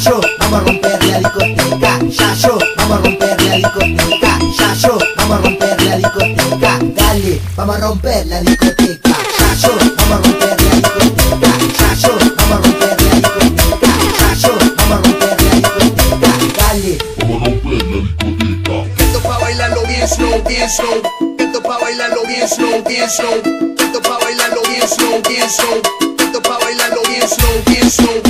Yayo, vamos a romper la discoteca. Yayo, vamos a romper la discoteca. Yayo, vamos a romper la discoteca. Dale, vamos a romper la discoteca. Yayo, vamos a romper la discoteca. Yayo, vamos a romper la discoteca. Yayo, vamos a romper la discoteca. Dale. Vamos a romper la discoteca. Esto pa' bailarlo bien slow, bien slow. Esto pa' bailarlo bien slow, bien slow. Esto pa' bailarlo bien slow, bien slow. Esto pa' bailarlo bien slow, bien slow.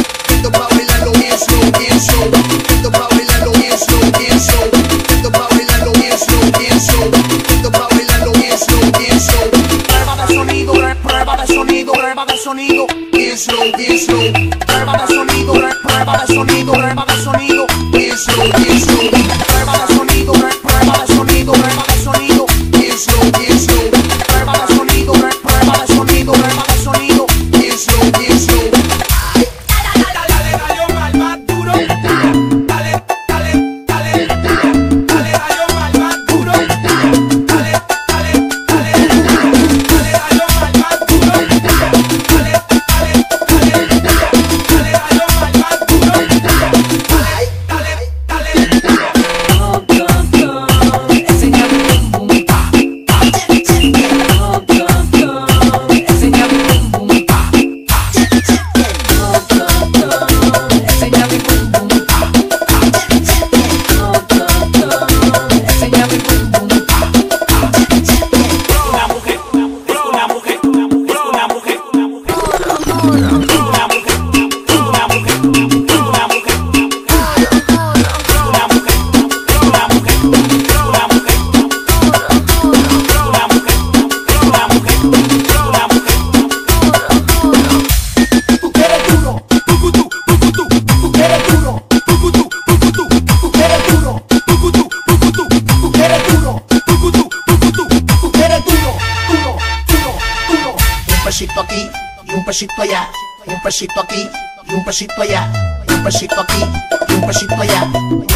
Sonido. Bien. Un pesito aquí y un pesito allá, un pesito aquí y un pesito allá, un pesito aquí y un pesito allá.